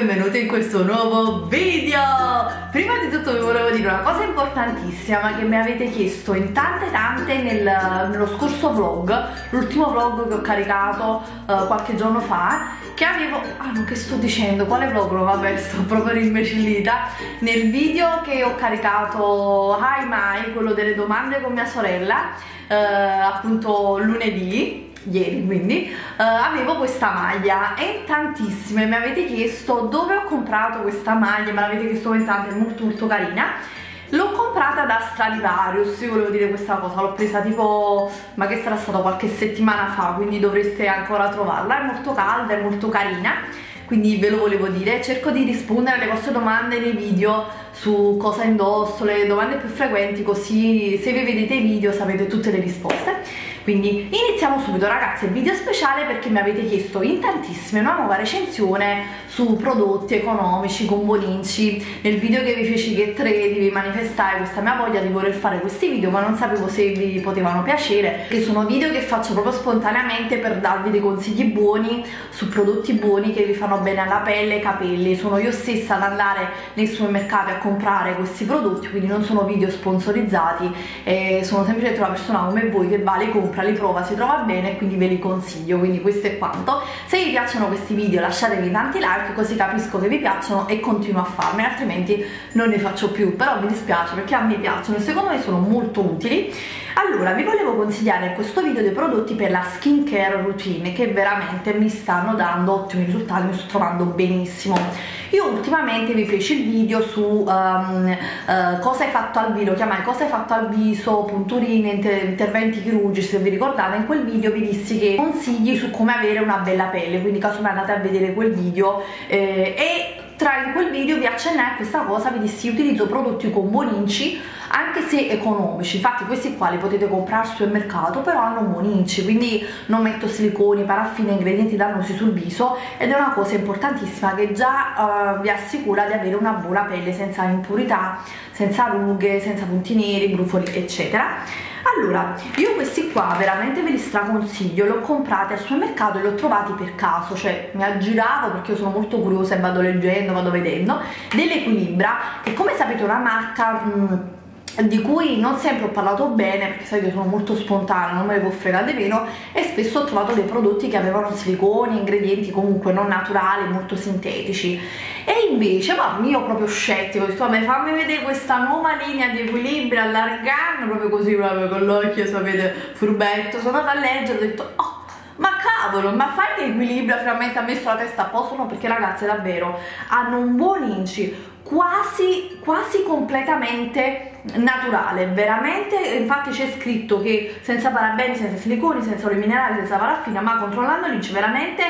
benvenuti in questo nuovo video. Prima di tutto vi volevo dire una cosa importantissima che mi avete chiesto in tante tante nel, nello scorso vlog L'ultimo vlog che ho caricato uh, qualche giorno fa Che avevo... ah no che sto dicendo, quale vlog? No, vabbè sto proprio imbecillita. Nel video che ho caricato Hi Mai, quello delle domande con mia sorella uh, Appunto lunedì ieri quindi uh, avevo questa maglia e tantissime mi avete chiesto dove ho comprato questa maglia me l'avete chiesto in tante è molto molto carina. L'ho comprata da Stradivarius, io volevo dire questa cosa, l'ho presa tipo, ma che sarà stato qualche settimana fa, quindi dovreste ancora trovarla, è molto calda, è molto carina, quindi ve lo volevo dire, cerco di rispondere alle vostre domande nei video su cosa indosso, le domande più frequenti, così se vi vedete i video sapete tutte le risposte quindi iniziamo subito ragazzi, video speciale perché mi avete chiesto in tantissime una nuova recensione su prodotti economici con Boninci nel video che vi feci che 3 vi manifestai questa mia voglia di voler fare questi video ma non sapevo se vi potevano piacere che sono video che faccio proprio spontaneamente per darvi dei consigli buoni su prodotti buoni che vi fanno bene alla pelle e ai capelli. Sono io stessa ad andare nei supermercati a comprare questi prodotti quindi non sono video sponsorizzati e sono semplicemente una persona come voi che va li compra, li prova, si trova bene quindi ve li consiglio quindi questo è quanto. Se vi piacciono questi video lasciatemi tanti like così capisco che vi piacciono e continuo a farmi altrimenti non ne faccio più. Però mi dispiace perché a me piacciono e secondo me sono molto utili allora vi volevo consigliare in questo video dei prodotti per la skincare routine che veramente mi stanno dando ottimi risultati mi sto trovando benissimo. Io ultimamente vi feci il video su um, uh, cosa hai fatto al viso, chiamai cosa hai fatto al viso, punturine, inter interventi chirurgici, se vi ricordate. In quel video vi dissi che consigli su come avere una bella pelle, quindi casomai andate a vedere quel video eh, e tra in quel video vi accennai a questa cosa, vi dissi utilizzo prodotti con buoninci anche se economici, infatti questi qua li potete comprare sul mercato però hanno buoninci, quindi non metto siliconi, paraffine, ingredienti dannosi sul viso ed è una cosa importantissima che già uh, vi assicura di avere una buona pelle senza impurità, senza rughe, senza punti neri, brufoli eccetera allora io questi qua veramente ve li straconsiglio li ho comprati al supermercato e li ho trovati per caso cioè mi ha girato perché io sono molto curiosa e vado leggendo vado vedendo. dell'Equilibra che come sapete è una marca mh, mm, di cui non sempre ho parlato bene perché sai che sono molto spontanea, non me ne può fregare di meno e spesso ho trovato dei prodotti che avevano siliconi, ingredienti comunque non naturali, molto sintetici. E invece, ma io proprio scettico, ho detto vabbè fammi vedere questa nuova linea di equilibrio all'argan, proprio così proprio con l'occhio sapete furbetto, sono andata a leggere ho detto oh ma cavolo, ma fai che equilibrio finalmente ha messo la testa a posto? No, perché ragazze davvero hanno un buon inci quasi, quasi completamente naturale, veramente, infatti c'è scritto che senza parabeni, senza siliconi, senza oli minerali, senza paraffina, ma controllando l'inci veramente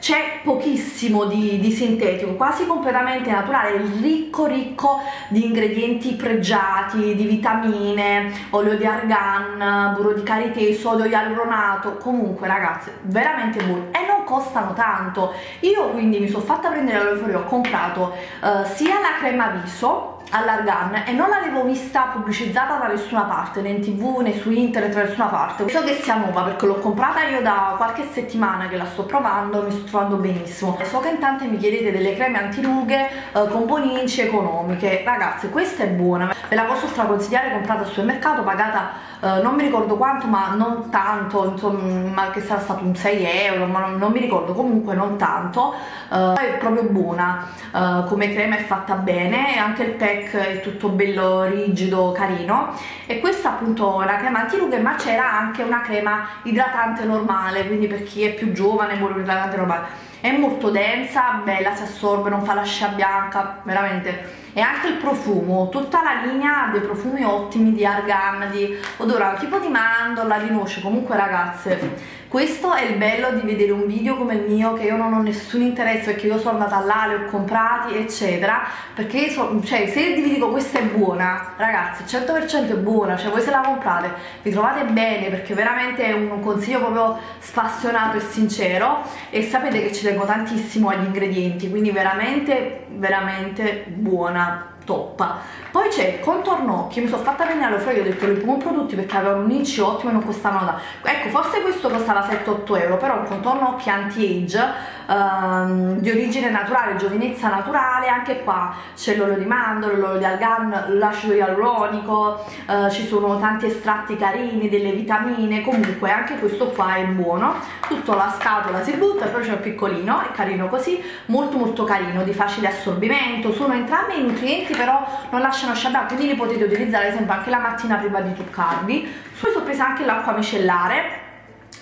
c'è pochissimo di, di, sintetico, quasi completamente naturale, ricco ricco di ingredienti pregiati, di vitamine, olio di argan, burro di karité, sodio ialurronato, comunque ragazzi veramente buono e non costano tanto. Io quindi mi sono fatta prendere all'Euforia, ho comprato uh, sia la crema viso all'Argan e non l'avevo vista pubblicizzata da nessuna parte, né in tv né su internet da nessuna parte. So che sia nuova perché l'ho comprata io da qualche settimana che la sto provando, mi sto trovando benissimo. So che in tante mi chiedete delle creme antirughe eh, con buoninci economiche. Ragazze, questa è buona, ve la posso straconsigliare, comprata al supermercato, pagata eh, non mi ricordo quanto, ma non tanto, insomma, che sarà stato un 6 euro, ma non, non mi ricordo, comunque non tanto. Uh, è proprio buona, uh, come crema è fatta bene, anche il pack è tutto bello rigido, carino. E questa appunto è la crema antirughe ma c'era anche una crema idratante normale quindi per chi è più giovane vuole un idratante normale è molto densa, bella, si assorbe, non fa la scia bianca, veramente. E anche il profumo, tutta la linea dei profumi ottimi di argan, di odore, tipo di mandorla, di noce, comunque ragazze questo è il bello di vedere un video come il mio che io non ho nessun interesse perché io sono andata là, li ho comprati eccetera perché so, cioè, se vi dico questa è buona ragazzi 100% è buona cioè voi se la comprate vi trovate bene perché veramente è un consiglio proprio spassionato e sincero e sapete che ci tengo tantissimo agli ingredienti quindi veramente veramente buona top poi c'è il contorno occhi mi sono fatta venire fuori ho detto li primo prodotti perché avevano un inci ottimo e non costavano da ecco forse questo costava 7-8 euro però un contorno occhi anti-age ehm, di origine naturale giovinezza naturale anche qua c'è l'olio di mandorlo l'olio di algan l'acido ialuronico eh, ci sono tanti estratti carini delle vitamine comunque anche questo qua è buono. Tutta la scatola si butta però c'è un piccolino è carino così molto molto carino di facile assorbimento sono entrambi i nutrienti però non lasciano sciabbare quindi li potete utilizzare ad esempio anche la mattina prima di truccarvi poi sono presa anche l'acqua micellare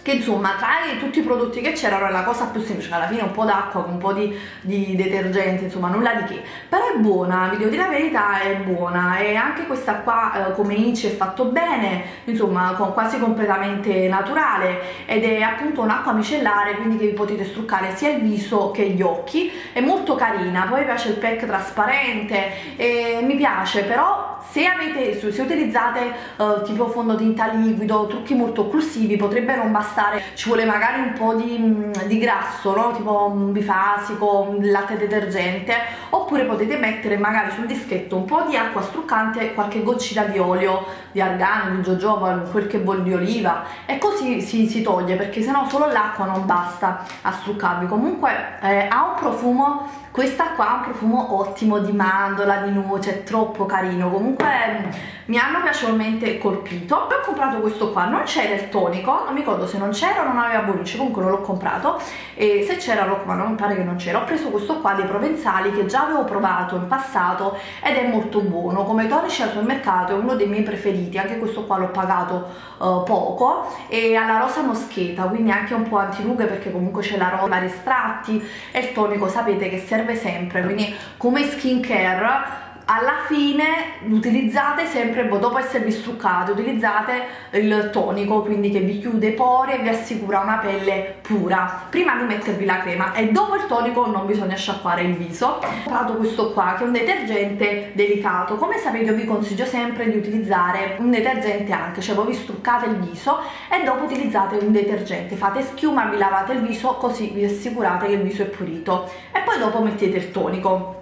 che insomma tra tutti i prodotti che c'erano è la cosa più semplice alla fine un po' d'acqua con un po' di, di, detergente insomma nulla di che. Però è buona vi devo dire la verità è buona. E anche questa qua eh, come inci è fatto bene insomma con, quasi completamente naturale. Ed è appunto un'acqua micellare quindi che vi potete struccare sia il viso che gli occhi. È molto carina poi mi piace il pack trasparente e mi piace però se, avete, se utilizzate uh, tipo fondotinta liquido trucchi molto occlusivi potrebbe non bastare. Ci vuole magari un po' di, mm, di grasso no? tipo un bifasico latte detergente. Oppure potete mettere magari sul dischetto un po' di acqua struccante qualche goccina di olio di argano, di jojoba, quel che vuol di oliva. E così si, si toglie perché sennò solo l'acqua non basta a struccarvi. Comunque eh, ha un profumo questa qua ha un profumo ottimo di mandorla, di noce, troppo carino. Comunque mm, mi hanno piacevolmente colpito. Poi ho comprato questo qua, non c'era il tonico non mi ricordo se non c'era o non aveva bonucci comunque non l'ho comprato. E se c'era ma non mi pare che non c'era. Ho preso questo qua dei provenzali che già avevo provato in passato ed è molto buono. Come tonici al supermercato è uno dei miei preferiti. Anche questo qua l'ho pagato uh, poco. E alla rosa moscheta quindi anche un po' antirughe perché comunque c'è la rosa vari estratti e il tonico sapete che serve sempre quindi come skincare alla fine utilizzate sempre dopo esservi struccate utilizzate il tonico quindi che vi chiude i pori e vi assicura una pelle pura. Prima di mettervi la crema e dopo il tonico non bisogna sciacquare il viso. Ho comprato questo qua che è un detergente delicato. Come sapete io vi consiglio sempre di utilizzare un detergente anche cioè voi vi struccate il viso e dopo utilizzate un detergente. Fate schiuma vi lavate il viso così vi assicurate che il viso è pulito. E poi dopo mettete il tonico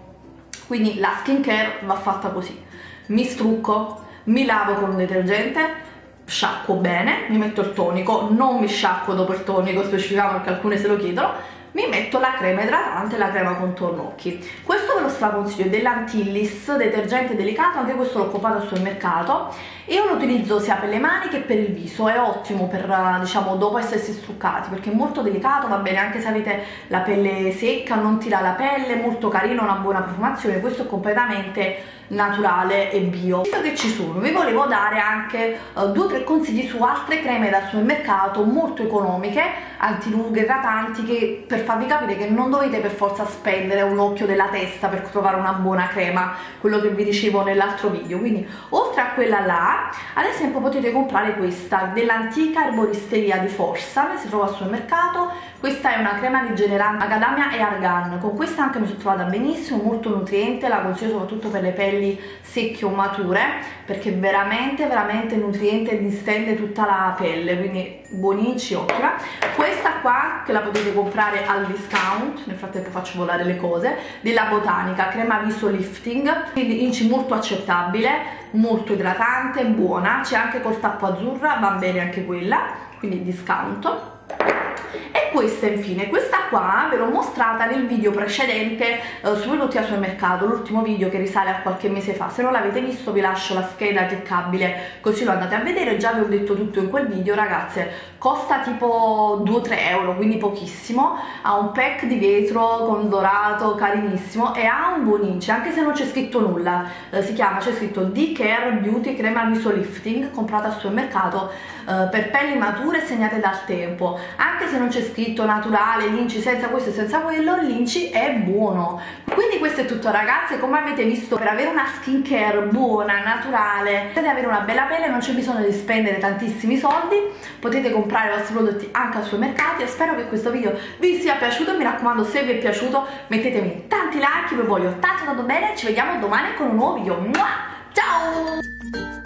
quindi la skincare va fatta così. Mi strucco mi lavo con un detergente sciacquo bene mi metto il tonico non mi sciacquo dopo il tonico specifichiamo perché alcune se lo chiedono mi metto la crema idratante e la crema contorno occhi questo ve lo straconsiglio dell'Antillis detergente delicato anche questo l'ho comprato al supermercato io lo utilizzo sia per le mani che per il viso è ottimo per diciamo dopo essersi struccati perché è molto delicato va bene anche se avete la pelle secca non tira la pelle molto carino una buona profumazione questo è completamente naturale e bio. Visto che ci sono vi volevo dare anche uh, due o tre consigli su altre creme da supermercato molto economiche antilunghe idratanti che per farvi capire che non dovete per forza spendere un occhio della testa per trovare una buona crema quello che vi dicevo nell'altro video. Quindi oltre a quella là ad esempio potete comprare questa dell'antica erboristeria di Forza si trova al supermercato questa è una crema rigenerante macadamia e argan. Con questa anche mi sono trovata benissimo molto nutriente la consiglio soprattutto per le pelli secche o mature perché veramente veramente nutriente e distende tutta la pelle quindi buonici ottima. Questa qua che la potete comprare al discount nel frattempo faccio volare le cose della botanica crema viso lifting quindi inci molto accettabile molto idratante buona c'è anche col tappo azzurra va bene anche quella quindi discount e questa infine questa qua ve l'ho mostrata nel video precedente eh, su prodotti al supermercato l'ultimo video che risale a qualche mese fa. Se non l'avete visto vi lascio la scheda cliccabile così lo andate a vedere. Già vi ho detto tutto in quel video ragazze. Costa tipo 2-3 euro quindi pochissimo. Ha un pack di vetro con dorato carinissimo e ha un buon ince anche se non c'è scritto nulla. Eh, si chiama c'è scritto D-Care Beauty Crema Viso Lifting comprata al supermercato eh, per pelli mature segnate dal tempo. Anche se non c'è scritto naturale l'inci senza questo e senza quello l'inci è buono. Quindi questo è tutto ragazze. Come avete visto per avere una skincare buona naturale potete avere una bella pelle non c'è bisogno di spendere tantissimi soldi. Potete comprare i vostri prodotti anche al supermercato. E spero che questo video vi sia piaciuto. Mi raccomando se vi è piaciuto mettetemi tanti like. Vi voglio tanto tanto bene. Ci vediamo domani con un nuovo video. Ciao